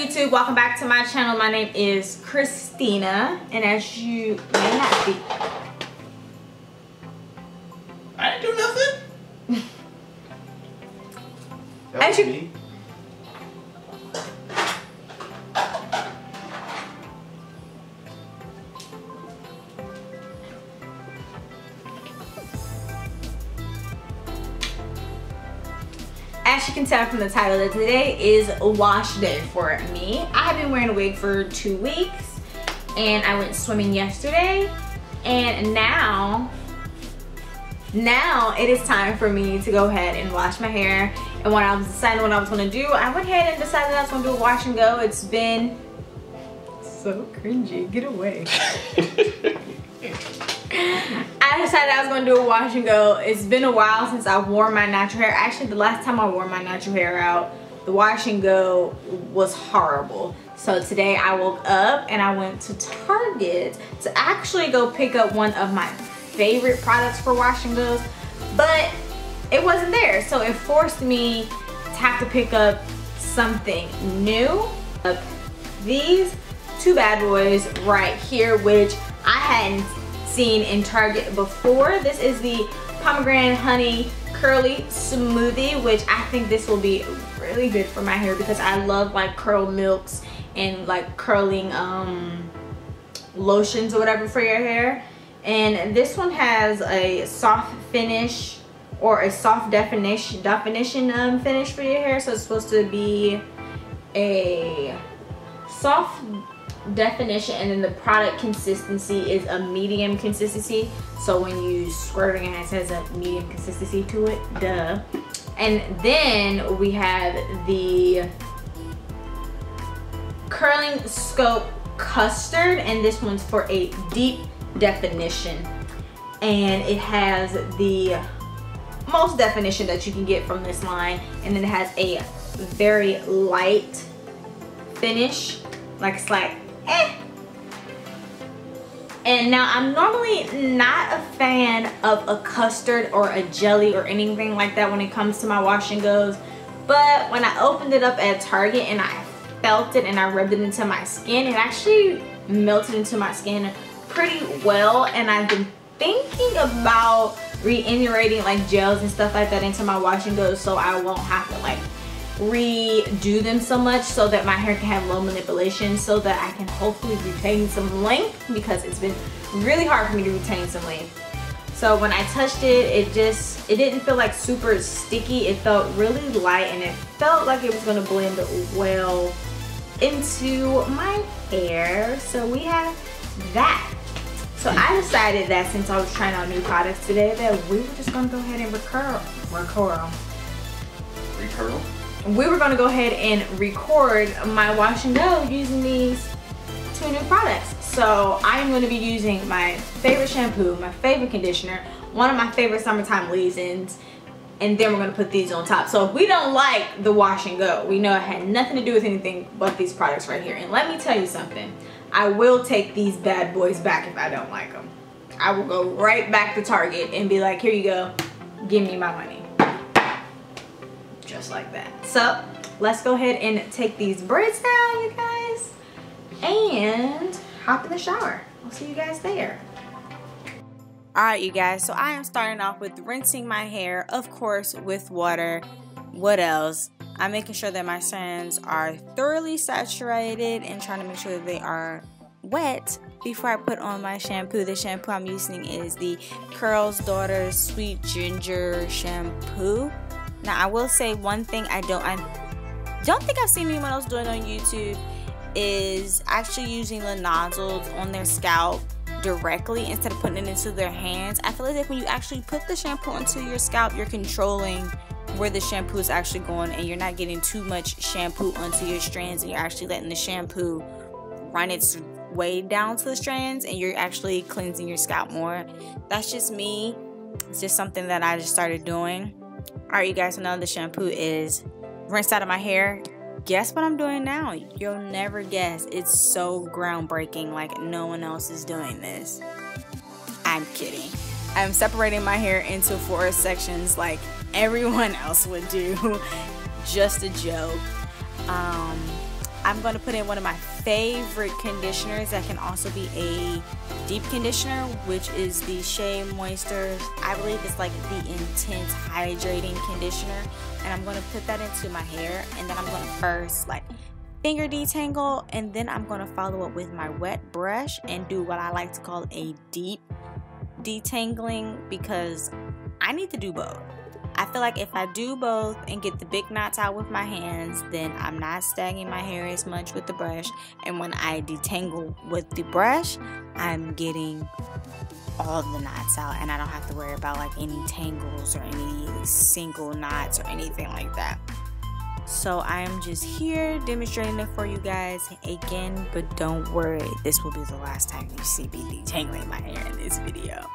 YouTube? Welcome back to my channel. My name is Khrystina, and as you may not be, I didn't do nothing. that As was you- me. Can tell from the title, that today is wash day for me. I have been wearing a wig for two weeks, and I went swimming yesterday, and now, now it is time for me to go ahead and wash my hair. And when I was deciding what I was gonna do, I went ahead and decided that I was gonna do a wash and go. It's been so cringy. Get away. I decided I was gonna do a wash and go. It's been a while since I wore my natural hair. Actually, the last time I wore my natural hair out, the wash and go was horrible. So today I woke up and I went to Target to actually go pick up one of my favorite products for wash and goes, but it wasn't there. So it forced me to have to pick up something new. These two bad boys right here, which I hadn't seen in Target before. This is the pomegranate honey curly smoothie, which I think this will be really good for my hair because I love like curl milks and like curling um, lotions or whatever for your hair. And this one has a soft finish or a soft definition definition um, finish for your hair. So it's supposed to be a soft definition and then the product consistency is a medium consistency. So when you squirt it it has a medium consistency to it duh. And then we have the curling scope custard and this one's for a deep definition. And it has the most definition that you can get from this line and then it has a very light finish like it's like eh. And now I'm normally not a fan of a custard or a jelly or anything like that when it comes to my wash and goes. But when I opened it up at Target and I felt it and I rubbed it into my skin, it actually melted into my skin pretty well. And I've been thinking about reiterating like gels and stuff like that into my wash and goes so I won't have to like redo them so much so that my hair can have low manipulation so that I can hopefully retain some length because it's been really hard for me to retain some length. So when I touched it, it just, it didn't feel like super sticky. It felt really light and it felt like it was gonna blend well into my hair. So we have that. So I decided that since I was trying out new products today that we were just gonna go ahead and recurl, recurl, Recurl. We were gonna go ahead and record my wash and go using these two new products. So I'm gonna be using my favorite shampoo, my favorite conditioner, one of my favorite summertime leave-ins, and then we're gonna put these on top. So if we don't like the wash and go, we know it had nothing to do with anything but these products right here. And let me tell you something, I will take these bad boys back if I don't like them. I will go right back to Target and be like, here you go, give me my money just like that. So let's go ahead and take these braids down, you guys, and hop in the shower. I'll see you guys there. Alright you guys, so I am starting off with rinsing my hair, of course, with water. What else? I'm making sure that my strands are thoroughly saturated and trying to make sure that they are wet before I put on my shampoo. The shampoo I'm using is the Carol's Daughter Sweet Ginger Shampoo. Now I will say one thing I don't I don't think I've seen anyone else doing on YouTube is actually using the nozzles on their scalp directly instead of putting it into their hands. I feel as if when you actually put the shampoo into your scalp, you're controlling where the shampoo is actually going and you're not getting too much shampoo onto your strands and you're actually letting the shampoo run its way down to the strands and you're actually cleansing your scalp more. That's just me. It's just something that I just started doing. Alright you guys, so now the shampoo is rinsed out of my hair. Guess what I'm doing now? You'll never guess. It's so groundbreaking like no one else is doing this. I'm kidding. I'm separating my hair into four sections like everyone else would do. Just a joke. Um, I'm going to put in one of my favorite conditioners that can also be a deep conditioner, which is the Shea Moisture. I believe it's like the intense hydrating conditioner. And I'm going to put that into my hair and then I'm going to first like finger detangle and then I'm going to follow up with my wet brush and do what I like to call a deep detangling because I need to do both. I feel like if I do both and get the big knots out with my hands, then I'm not stagging my hair as much with the brush. And when I detangle with the brush, I'm getting all the knots out and I don't have to worry about like any tangles or any single knots or anything like that. So I am just here demonstrating it for you guys again, but don't worry, this will be the last time you see me detangling my hair in this video.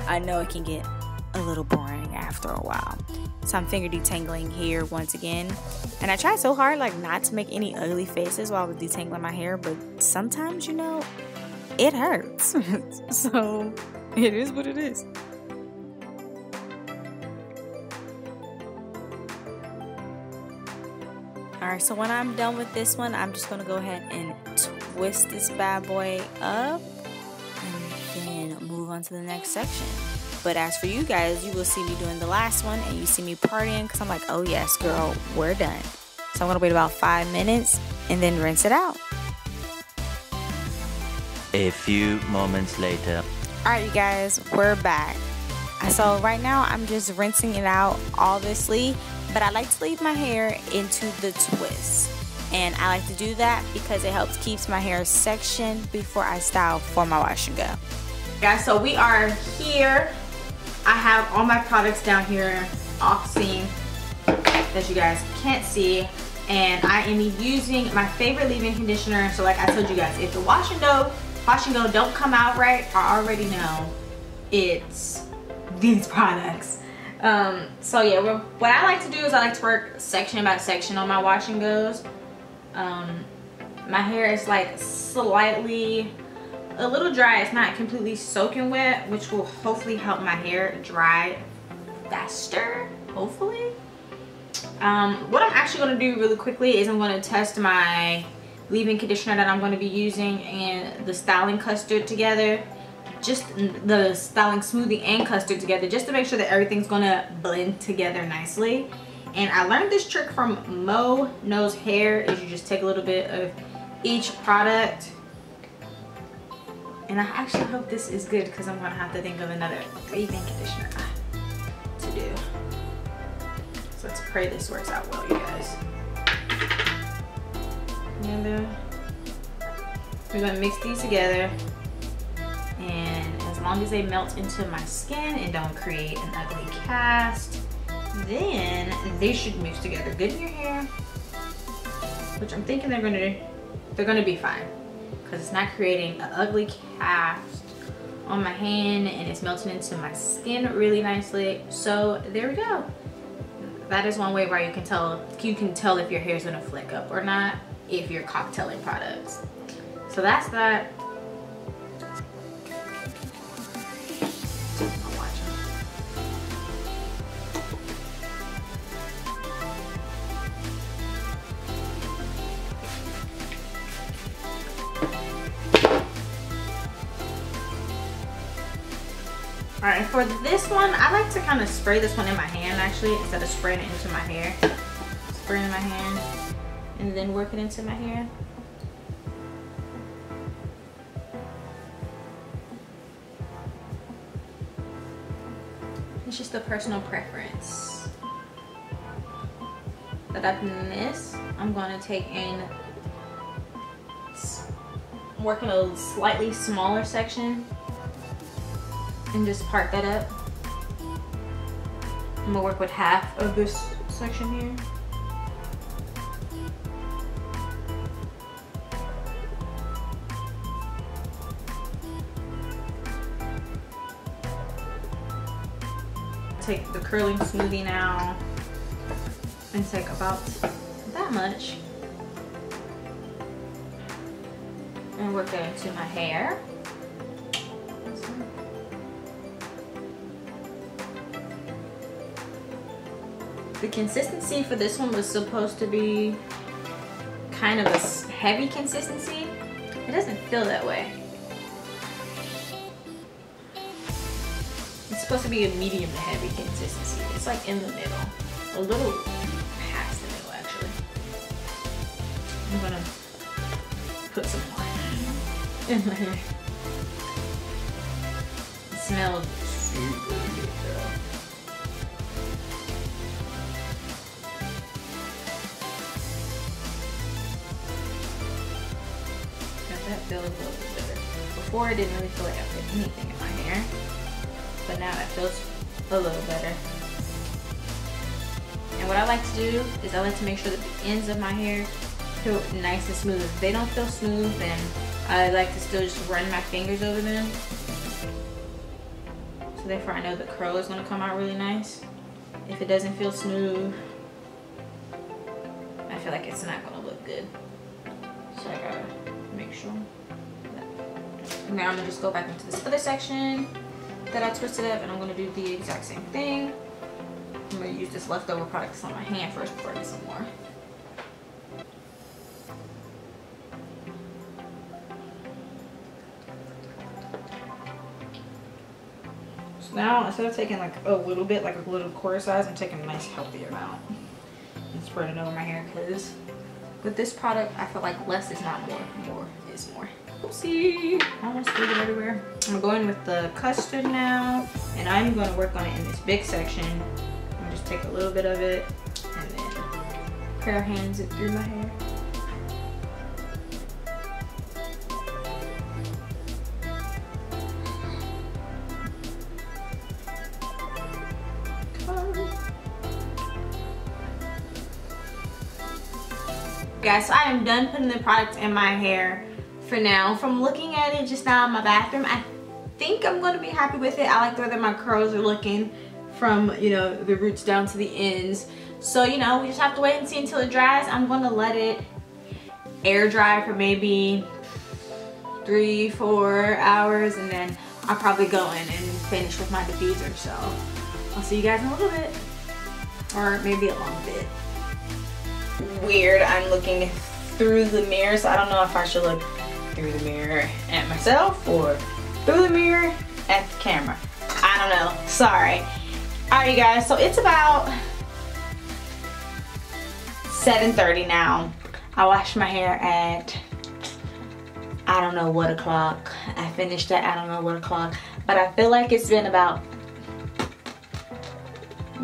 I know it can get a little boring after a while. So I'm finger detangling here once again. And I tried so hard like not to make any ugly faces while I was detangling my hair, but sometimes, you know, it hurts. so it is what it is. Alright, so when I'm done with this one, I'm just to go ahead and twist this bad boy up and then move on to the next section. But as for you guys, you will see me doing the last one and you see me partying because I'm like, oh yes, girl, we're done. So I'm going to wait about five minutes and then rinse it out. A few moments later. Alright, you guys, we're back. So right now I'm just rinsing it out, obviously, but I like to leave my hair into the twist. And I like to do that because it helps keeps my hair sectioned before I style for my wash and go. Guys, so we are here I have all my products down here off scene that you guys can't see. And I am using my favorite leave-in conditioner. So like I told you guys if the wash and go wash and go don't come out right I already know it's these products. Um, so yeah what I like to do is I like to work section by section on my wash and goes. Um, my hair is like slightly a little dry it's not completely soaking wet which will hopefully help my hair dry faster hopefully. Um, what i'm actually going to do really quickly is i'm going to test my leave-in conditioner that i'm going to be using and the styling custard together. Just the styling smoothie and custard together just to make sure that everything's going to blend together nicely. And i learned this trick from Mo Knows Hair is you just take a little bit of each product and I actually hope this is good because I'm gonna have to think of another leave-in conditioner to do. So let's pray this works out well, you guys. And we're gonna mix these together. And as long as they melt into my skin and don't create an ugly cast, then they should mix together good in your hair. Which I'm thinking they're gonna, they're gonna be fine because it's not creating an ugly cast on my hand and it's melting into my skin really nicely. So there we go. That is one way where you can tell you can tell if your hair is to flick up or not if you're cocktailing products. So that's that All right, for this one, I like to kind of spray this one in my hand actually, instead of spraying it into my hair. Spray in my hand and then work it into my hair. It's just a personal preference. But after this, I'm gonna take in, work in a slightly smaller section and just part that up. I'm gonna work with half of this section here. Take the curling smoothie now and take about that much and work that into my hair. The consistency for this one was supposed to be kind of a heavy consistency, it doesn't feel that way. It's supposed to be a medium to heavy consistency. It's like in the middle. A little past the middle actually. I'm gonna put some more in my hair. It smells that feels a little bit better. Before I didn't really feel like I put anything in my hair, but now it feels a little better. And what I like to do is I like to make sure that the ends of my hair feel nice and smooth. If they don't feel smooth, then I like to still just run my fingers over them. So therefore I know the curl is gonna come out really nice. If it doesn't feel smooth, I feel like it's not gonna look good. Sure. Now I'm gonna just go back into this other section that I twisted up and I'm gonna do the exact same thing. I'm gonna use this leftover product on my hand first before I get some more. So now instead of taking like a little bit, like a little quarter size, I'm taking a nice healthy amount and spreading it over my hair because with this product, I feel like less is not more, more is more. Oopsie, almost threw it everywhere. I'm going with the custard now, and I'm going to work on it in this big section. I'm gonna just take a little bit of it, and then prayer hands it through my hair. Guys, so I am done putting the product in my hair for now. From looking at it just now in my bathroom, I think I'm going to be happy with it. I like the way that my curls are looking from, you know, the roots down to the ends. So, you know, we just have to wait and see until it dries. I'm going to let it air dry for maybe three, four hours, and then I'll probably go in and finish with my diffuser. So, I'll see you guys in a little bit, or maybe a long bit weird. I'm looking through the mirror, so I don't know if I should look through the mirror at myself or through the mirror at the camera. I don't know. Sorry. Alright, you guys. So it's about 7.30 now. I washed my hair at I don't know what o'clock. I finished at I don't know what o'clock. But I feel like it's been about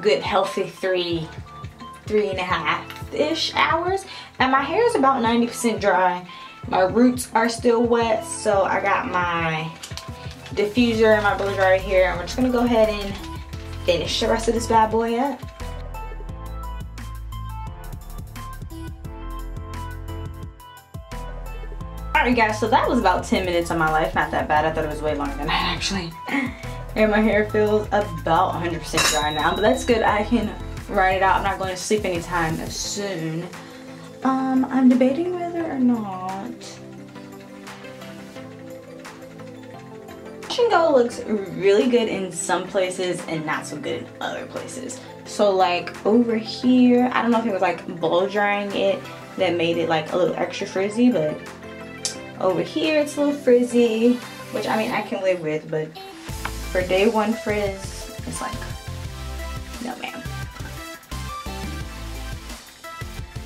good healthy three, three and a half ish hours and my hair is about 90% dry my roots are still wet so I got my diffuser and my blow dryer here and we're just gonna go ahead and finish the rest of this bad boy up Alright guys, so that was about 10 minutes of my life. Not that bad. I thought it was way longer than that actually. and my hair feels about 100% dry now, but that's good. I can write it out. I'm not going to sleep anytime soon. Um, I'm debating whether or not. Go looks really good in some places and not so good in other places. So like over here, I don't know if it was like blow drying it that made it like a little extra frizzy, but over here it's a little frizzy, which I mean I can live with, but for day one frizz, it's like,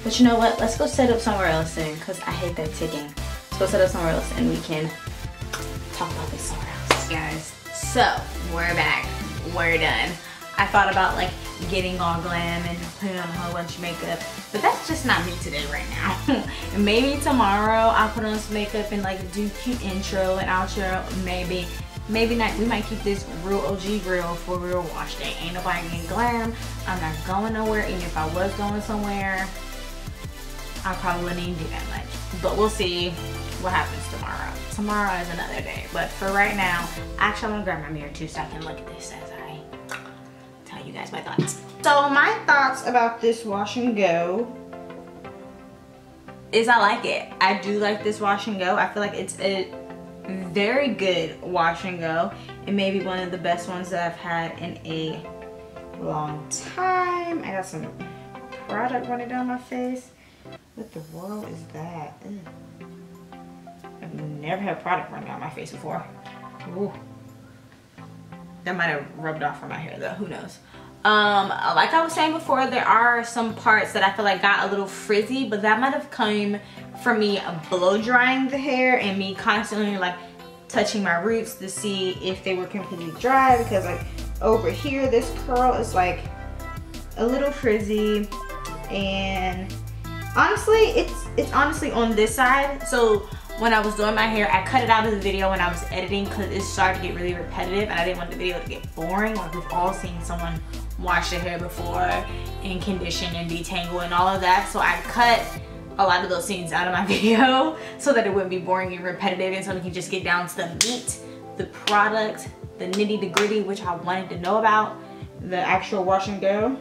But you know what? Let's go set up somewhere else soon because I hate that ticking. Let's go set up somewhere else and we can talk about this somewhere else. Guys, so we're back. We're done. I thought about like getting all glam and putting on a whole bunch of makeup, but that's just not me today right now. maybe tomorrow I'll put on some makeup and like do cute intro and outro. Maybe, maybe not. We might keep this real OG real for real wash day. Ain't nobody getting glam. I'm not going nowhere. Even if I was going somewhere, I probably even do that much. But we'll see what happens tomorrow. Tomorrow is another day. But for right now, actually I'm gonna grab my mirror too so I can look at this as I tell you guys my thoughts. So my thoughts about this wash and go is I like it. I do like this wash and go. I feel like it's a very good wash and go. It may be one of the best ones that I've had in a long time. I got some product running down my face. What the world is that? Ugh. I've never had product running on my face before. Ooh. That might have rubbed off on my hair though, who knows. Um, like I was saying before, there are some parts that I feel like got a little frizzy, but that might have come from me blow drying the hair and me constantly like touching my roots to see if they were completely dry because like over here, this curl is like a little frizzy and honestly, it's, it's honestly on this side. So when I was doing my hair, I cut it out of the video when I was editing because it started to get really repetitive and I didn't want the video to get boring. Like we've all seen someone wash their hair before and condition and detangle and all of that. So I cut a lot of those scenes out of my video so that it wouldn't be boring and repetitive and so we can just get down to the meat, the product, the nitty the gritty, which I wanted to know about, the actual wash and go.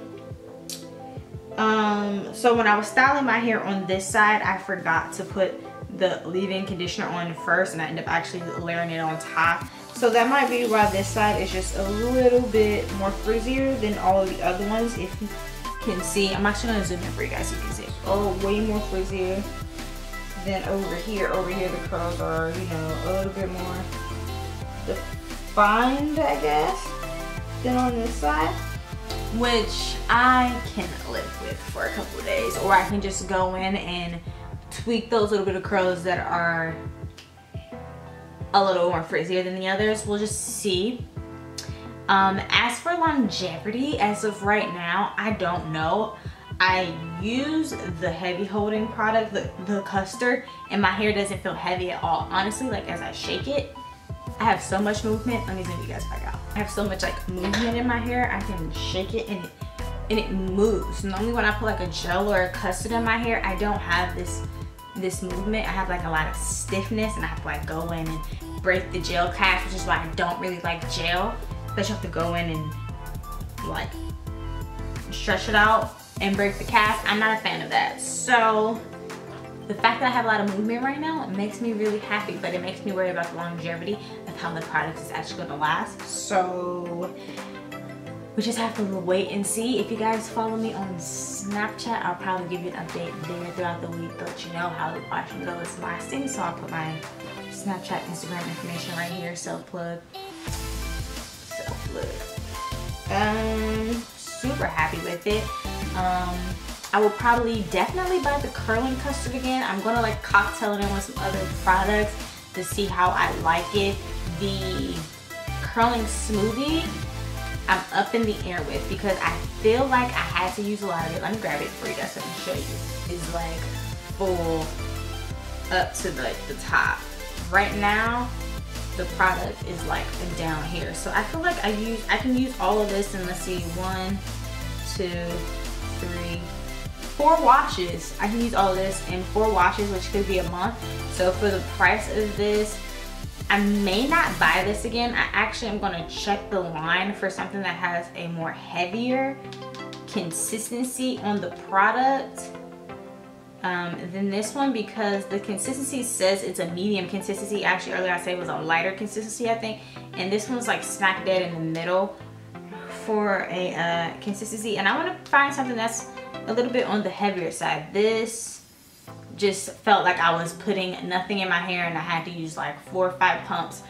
Um, so when I was styling my hair on this side, I forgot to put the leave-in conditioner on first and I end up actually layering it on top. So that might be why this side is just a little bit more frizzier than all of the other ones. If you can see, I'm actually gonna zoom in for you guys so you can see. Oh, way more frizzier than over here. Over here the curls are, you know, a little bit more defined, I guess, than on this side. Which I can live with for a couple of days. Or I can just go in and tweak those little bit of curls that are a little more frizzier than the others. We'll just see. Um, as for longevity, as of right now, I don't know. I use the heavy holding product, the, the custard, and my hair doesn't feel heavy at all. Honestly, like as I shake it, I have so much movement. Let me zoom you guys back out. I have so much like movement in my hair. I can shake it and it, and it moves. Normally when I put like a gel or a custard in my hair, I don't have this this movement. I have like a lot of stiffness and I have to like go in and break the gel cast, which is why I don't really like gel. But you have to go in and like stretch it out and break the cast. I'm not a fan of that. So the fact that I have a lot of movement right now, it makes me really happy, but it makes me worry about the longevity of how the product is actually gonna last. So we just have to wait and see. If you guys follow me on Snapchat, I'll probably give you an update there throughout the week to let you know how the wash and go is lasting. So I'll put my Snapchat, Instagram information right here, self-plug. Self-plug. Um, super happy with it. Um, I will probably definitely buy the curling custard again. I'm gonna like cocktail it in with some other products to see how I like it. The curling smoothie I'm up in the air with because I feel like I had to use a lot of it. Let me grab it for you guys so I can show you. It's like full up to the, the top. Right now, the product is like down here. So I feel like I use I can use all of this and let's see, one, two, three, four washes. I can use all this in four washes, which could be a month. So for the price of this, I may not buy this again. I actually am gonna check the line for something that has a more heavier consistency on the product um, than this one because the consistency says it's a medium consistency. Actually, earlier I said it was a lighter consistency, I think. And this one's like smack dead in the middle for a uh, consistency. And I wanna find something that's a little bit on the heavier side. This just felt like I was putting nothing in my hair and I had to use like four or five pumps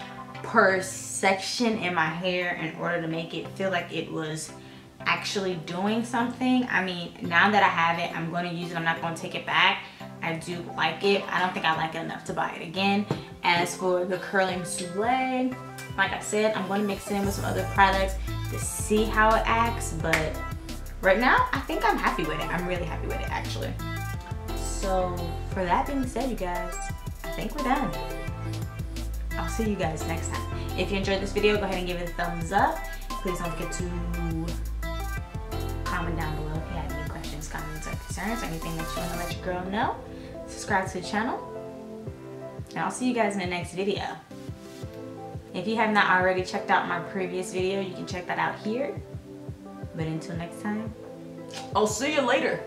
per section in my hair in order to make it feel like it was actually doing something. I mean, now that I have it, I'm going to use it. I'm not going to take it back. I do like it. I don't think I like it enough to buy it again. As for the curling souffle, like I said, I'm going to mix it in with some other products to see how it acts. But right now, I think I'm happy with it. I'm really happy with it, actually. So for that being said, you guys, I think we're done. I'll see you guys next time. If you enjoyed this video, go ahead and give it a thumbs up. Please don't forget to comment down below if you have any questions, comments, or concerns, or anything that you want to let your girl know. Subscribe to the channel. And I'll see you guys in the next video. If you have not already checked out my previous video, you can check that out here. But until next time, I'll see you later.